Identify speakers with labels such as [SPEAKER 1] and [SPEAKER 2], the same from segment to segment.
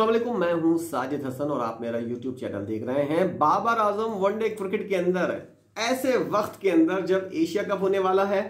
[SPEAKER 1] वालेकुम मैं हूँ साजिद हसन और आप मेरा यूट्यूब चैनल देख रहे हैं बाबर आज़म वनडे क्रिकेट के अंदर। ऐसे वक्त के अंदर जब एशिया कप होने वाला है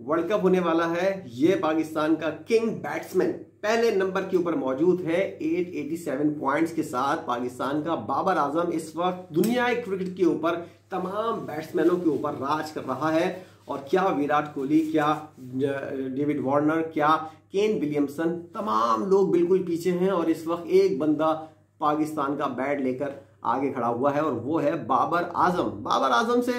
[SPEAKER 1] वर्ल्ड कप होने वाला है, ये पाकिस्तान का किंग बैट्समैन पहले नंबर के ऊपर मौजूद है 887 पॉइंट्स के साथ पाकिस्तान का बाबर आज़म इस वक्त दुनिया क्रिकेट के ऊपर तमाम बैट्समैनों के ऊपर राज कर रहा है। और क्या विराट कोहली, क्या डेविड वार्नर, क्या केन विलियमसन, तमाम लोग बिल्कुल पीछे हैं और इस वक्त एक बंदा पाकिस्तान का बैट लेकर आगे खड़ा हुआ है और वो है बाबर आज़म। बाबर आज़म से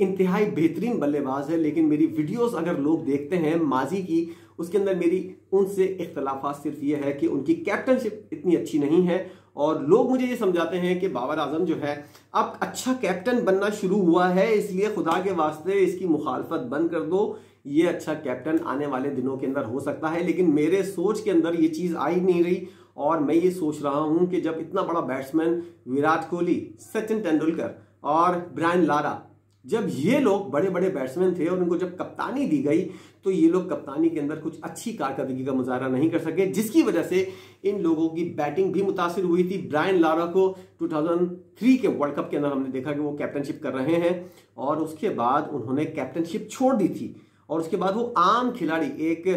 [SPEAKER 1] इंतहाई बेहतरीन बल्लेबाज है, लेकिन मेरी वीडियोस अगर लोग देखते हैं माजी की, उसके अंदर मेरी उनसे इख्तलाफा सिर्फ़ ये है कि उनकी कैप्टनशिप इतनी अच्छी नहीं है और लोग मुझे ये समझाते हैं कि बाबर आज़म जो है, अब अच्छा कैप्टन बनना शुरू हुआ है, इसलिए खुदा के वास्ते इसकी मुखालफत बंद कर दो। ये अच्छा कैप्टन आने वाले दिनों के अंदर हो सकता है, लेकिन मेरे सोच के अंदर ये चीज़ आ ही नहीं रही। और मैं ये सोच रहा हूँ कि जब इतना बड़ा बैट्समैन विराट कोहली, सचिन तेंदुलकर और ब्रायन लारा जब ये लोग बड़े बड़े बैट्समैन थे और उनको जब कप्तानी दी गई तो ये लोग कप्तानी के अंदर कुछ अच्छी कारकर्दगी का मुजाहरा नहीं कर सके जिसकी वजह से इन लोगों की बैटिंग भी मुतासर हुई थी। ब्रायन लारा को 2003 के वर्ल्ड कप के अंदर हमने देखा कि वो कैप्टनशिप कर रहे हैं और उसके बाद उन्होंने कैप्टनशिप छोड़ दी थी और उसके बाद वो आम खिलाड़ी एक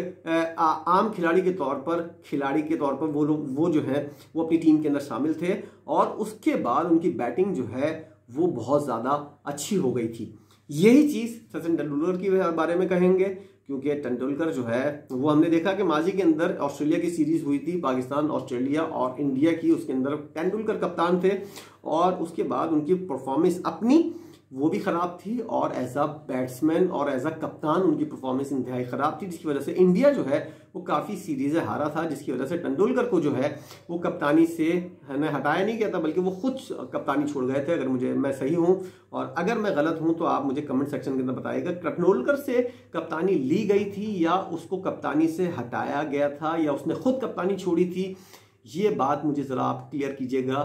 [SPEAKER 1] आ, आम खिलाड़ी के तौर पर खिलाड़ी के तौर पर वो लोग वो जो है वो अपनी टीम के अंदर शामिल थे और उसके बाद उनकी बैटिंग जो है वो बहुत ज़्यादा अच्छी हो गई थी। यही चीज़ सचिन तेंदुलकर की बारे में कहेंगे, क्योंकि तेंदुलकर जो है, वो हमने देखा कि माजी के अंदर ऑस्ट्रेलिया की सीरीज़ हुई थी, पाकिस्तान, ऑस्ट्रेलिया और इंडिया की, उसके अंदर तेंदुलकर कप्तान थे और उसके बाद उनकी परफॉर्मेंस अपनी वो भी ख़राब थी और एज अ बैट्समैन और एज अ कप्तान उनकी परफॉर्मेंस इंतहाई ख़राब थी, जिसकी वजह से इंडिया जो है, वो काफ़ी सीरीज़ें हारा था, जिसकी वजह से तेंदुलकर को जो है, वो कप्तानी से है ना हटाया नहीं गया था, बल्कि वो खुद कप्तानी छोड़ गए थे, अगर मुझे, मैं सही हूँ। और अगर मैं गलत हूँ तो आप मुझे कमेंट सेक्शन के अंदर बताइएगा तेंदुलकर से कप्तानी ली गई थी या उसको कप्तानी से हटाया गया था या उसने खुद कप्तानी छोड़ी थी? ये बात मुझे ज़रा आप क्लियर कीजिएगा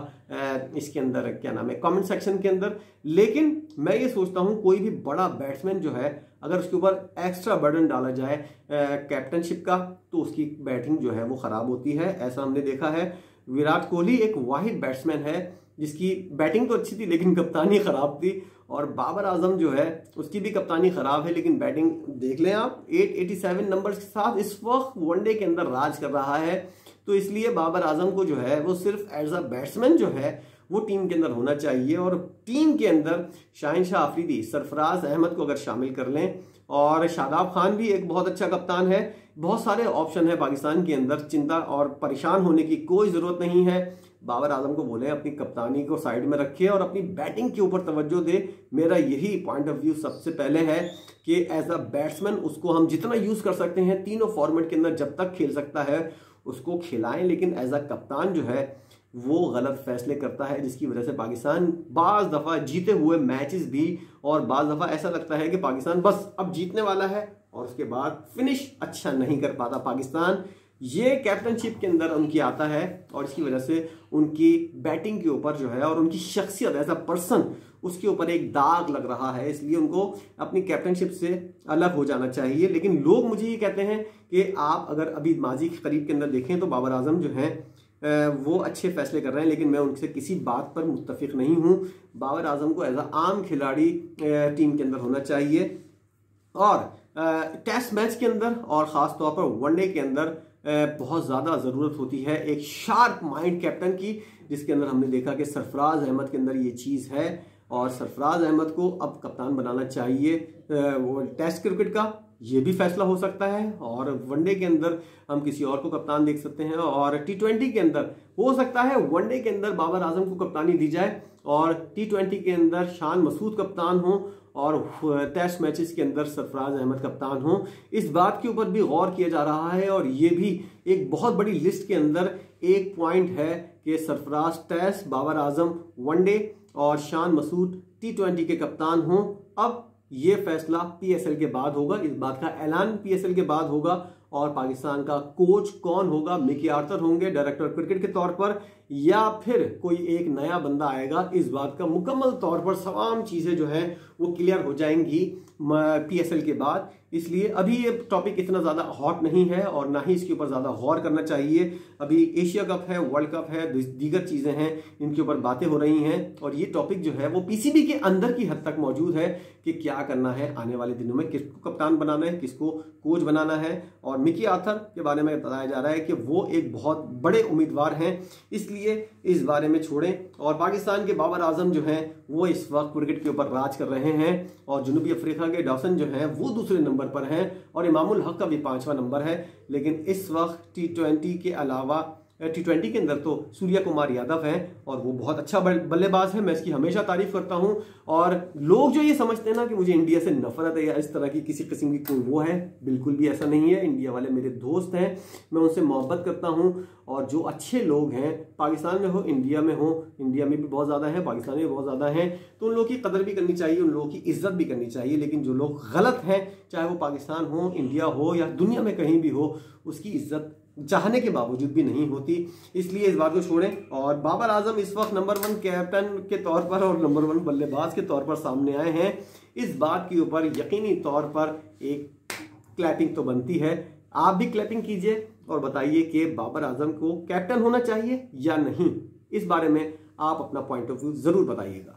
[SPEAKER 1] इसके अंदर क्या नाम है कमेंट सेक्शन के अंदर। लेकिन मैं ये सोचता हूँ, कोई भी बड़ा बैट्समैन जो है, अगर उसके ऊपर एक्स्ट्रा बर्डन डाला जाए कैप्टनशिप का तो उसकी बैटिंग जो है वो ख़राब होती है, ऐसा हमने देखा है। विराट कोहली एक वाहिद बैट्समैन है, जिसकी बैटिंग तो अच्छी थी, लेकिन कप्तानी ख़राब थी। और बाबर आज़म जो है, उसकी भी कप्तानी ख़राब है, लेकिन बैटिंग देख लें आप 887 नंबर्स के साथ इस वक्त वनडे के अंदर राज कर रहा है। तो इसलिए बाबर आज़म को जो है, वो सिर्फ़ एज अ बैट्समैन जो है, वो टीम के अंदर होना चाहिए और टीम के अंदर शाहिन शाह आफरीदी, सरफराज अहमद को अगर शामिल कर लें, और शादाब खान भी एक बहुत अच्छा कप्तान है। बहुत सारे ऑप्शन है पाकिस्तान के अंदर, चिंता और परेशान होने की कोई ज़रूरत नहीं है। बाबर आज़म को बोले, अपनी कप्तानी को साइड में रखे और अपनी बैटिंग के ऊपर तवज्जो दे। मेरा यही पॉइंट ऑफ़ व्यू सबसे पहले है कि एज अ बैट्समैन उसको हम जितना यूज़ कर सकते हैं, तीनों फॉर्मेट के अंदर जब तक खेल सकता है उसको खिलाएँ, लेकिन एज अ कप्तान जो है, वो गलत फैसले करता है, जिसकी वजह से पाकिस्तान बाज दफ़ा जीते हुए मैचेस भी, और बाज दफ़ा ऐसा लगता है कि पाकिस्तान बस अब जीतने वाला है, और उसके बाद फिनिश अच्छा नहीं कर पाता पाकिस्तान। ये कैप्टनशिप के अंदर उनकी आता है और इसकी वजह से उनकी बैटिंग के ऊपर जो है और उनकी शख्सियत एज अ पर्सन उसके ऊपर एक दाग लग रहा है, इसलिए उनको अपनी कैप्टनशिप से अलग हो जाना चाहिए। लेकिन लोग मुझे ये कहते हैं कि आप अगर अभी माजी के करीब के अंदर देखें तो बाबर आज़म जो हैं वो अच्छे फैसले कर रहे हैं, लेकिन मैं उनसे किसी बात पर मुतफिक नहीं हूँ। बाबर आज़म को एज अ आम खिलाड़ी टीम के अंदर होना चाहिए। और टेस्ट मैच के अंदर और ख़ास तौर पर वनडे के अंदर बहुत ज़्यादा ज़रूरत होती है एक शार्प माइंड कैप्टन की, जिसके अंदर हमने देखा कि सरफराज अहमद के अंदर ये चीज़ है और सरफराज अहमद को अब कप्तान बनाना चाहिए वो टेस्ट क्रिकेट का, ये भी फैसला हो सकता है और वनडे के अंदर हम किसी और को कप्तान देख सकते हैं और टी ट्वेंटी के अंदर, हो सकता है वनडे के अंदर बाबर आज़म को कप्तानी दी जाए और टी ट्वेंटी के अंदर शान मसूद कप्तान हो और टेस्ट मैचेस के अंदर सरफराज अहमद कप्तान हों। इस बात के ऊपर भी गौर किया जा रहा है और ये भी एक बहुत बड़ी लिस्ट के अंदर एक पॉइंट है कि Sarfaraz test Babar Azam one day और शान मसूद टी ट्वेंटी के कप्तान हों। अब ये फैसला पीएसएल के बाद होगा। इस बात का ऐलान पीएसएल के बाद होगा। और पाकिस्तान का कोच कौन होगा? मिकी आर्थर होंगे डायरेक्टर क्रिकेट के तौर पर, या फिर कोई एक नया बंदा आएगा? इस बात का मुकम्मल तौर पर तमाम चीज़ें जो है, वो क्लियर हो जाएँगी पीएसएल के बाद। इसलिए अभी ये टॉपिक इतना ज़्यादा हॉट नहीं है और ना ही इसके ऊपर ज़्यादा गौर करना चाहिए। अभी एशिया कप है वर्ल्ड कप है दीगर चीज़ें हैं, इनके ऊपर बातें हो रही हैं, और ये टॉपिक जो है, वो पीसीबी के अंदर की हद तक मौजूद है। कि क्या करना है आने वाले दिनों में, किसको कप्तान बनाना है, किसको कोच बनाना है। और मिकी आथर के बारे में बताया जा रहा है कि वो एक बहुत बड़े उम्मीदवार हैं, इसलिए इस बारे में छोड़ें। और पाकिस्तान के बाबर आज़म जो हैं, वो इस वक्त क्रिकेट के ऊपर राज कर रहे हैं। और जनूबी अफ्रीका के डॉसन जो हैं, वो दूसरे नंबर पर हैं। और इमामुल हक का भी पाँचवा नंबर है। लेकिन इस वक्त टी के अलावा टी ट्वेंटी के अंदर तो सूर्या कुमार यादव हैं और वो बहुत अच्छा बल्लेबाज है। मैं इसकी हमेशा तारीफ़ करता हूँ। और लोग जो ये समझते हैं ना कि मुझे इंडिया से नफरत है या इस तरह की किसी किस्म की कोई वो है, बिल्कुल भी ऐसा नहीं है। इंडिया वाले मेरे दोस्त हैं। मैं उनसे मोहब्बत करता हूँ। और जो अच्छे लोग हैं, पाकिस्तान में हो, इंडिया में हो, इंडिया में भी बहुत ज़्यादा है, पाकिस्तान में बहुत ज़्यादा है तो उन लोगों की कदर भी करनी चाहिए, उन लोगों की इज़्ज़त भी करनी चाहिए। लेकिन जो लोग गलत हैं, चाहे वो पाकिस्तान हो, इंडिया हो या दुनिया में कहीं भी हो, उसकी इज़्ज़त चाहने के बावजूद भी नहीं होती। इसलिए इस बात को छोड़ें। और बाबर आज़म इस वक्त नंबर वन कैप्टन के तौर पर और नंबर वन बल्लेबाज के तौर पर सामने आए हैं। इस बात के ऊपर यकीनी तौर पर एक क्लैपिंग तो बनती है। आप भी क्लैपिंग कीजिए और बताइए कि बाबर आज़म को कैप्टन होना चाहिए या नहीं। इस बारे में आप अपना पॉइंट ऑफ़ व्यू ज़रूर बताइएगा।